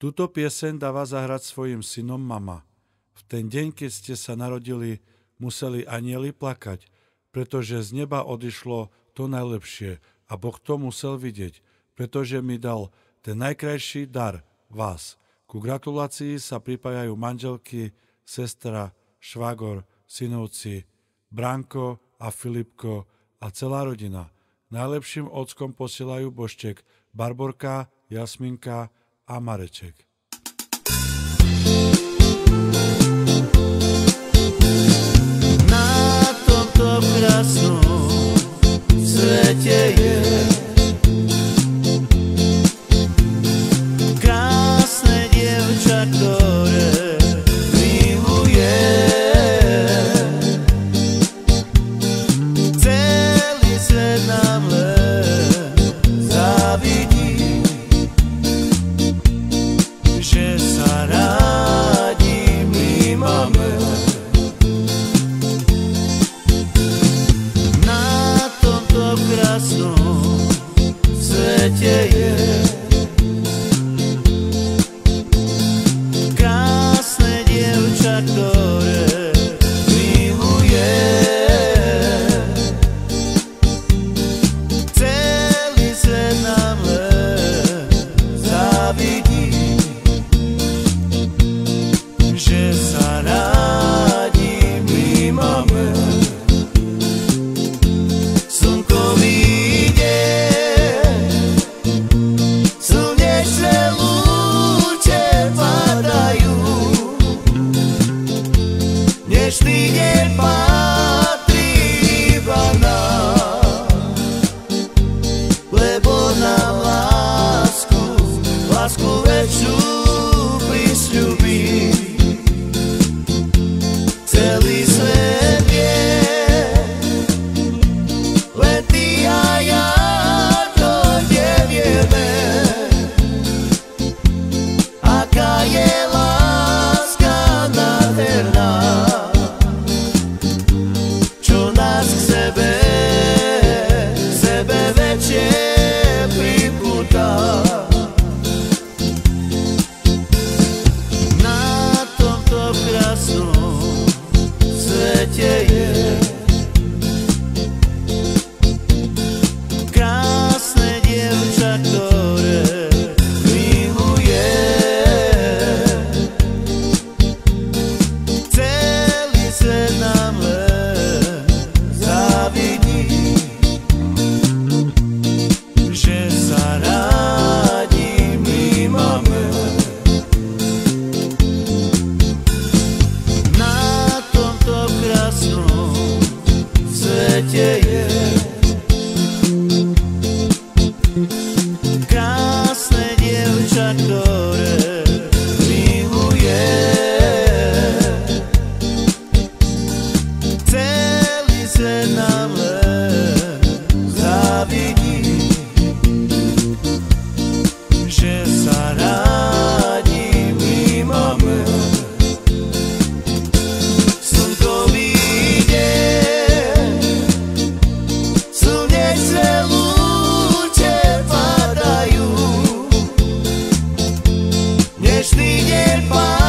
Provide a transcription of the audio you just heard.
Túto pieseň dáva zahrať svojim synom mama. V ten deň, keď ste sa narodili, museli anieli plakať, pretože z neba odišlo to najlepšie a Boh to musel vidieť, pretože mi dal ten najkrajší dar, vás. Ku gratulácii sa pripájajú manželky, sestra, švagor, synovci, Branko a Filipko a celá rodina. Najlepším ockom posielajú Bošček, Barborka, Jasminka Amareczek. Na to, to... el.